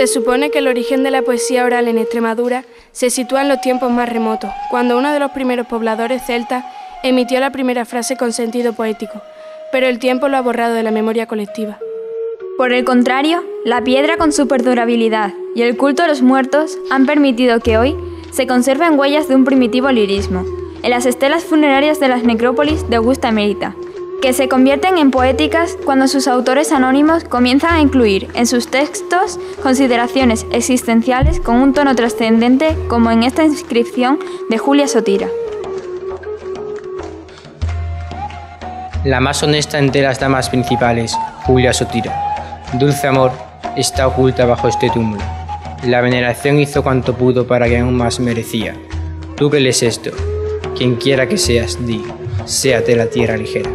Se supone que el origen de la poesía oral en Extremadura se sitúa en los tiempos más remotos, cuando uno de los primeros pobladores celtas emitió la primera frase con sentido poético, pero el tiempo lo ha borrado de la memoria colectiva. Por el contrario, la piedra con su perdurabilidad y el culto a los muertos han permitido que hoy se conserven huellas de un primitivo lirismo en las estelas funerarias de las necrópolis de Augusta Mérita, que se convierten en poéticas cuando sus autores anónimos comienzan a incluir en sus textos consideraciones existenciales con un tono trascendente como en esta inscripción de Julia Sotira. La más honesta entre las damas principales, Julia Sotira. Dulce amor, está oculta bajo este túmulo. La veneración hizo cuanto pudo para que aún más merecía. Tú que lees esto, quien quiera que seas, di, séate la tierra ligera.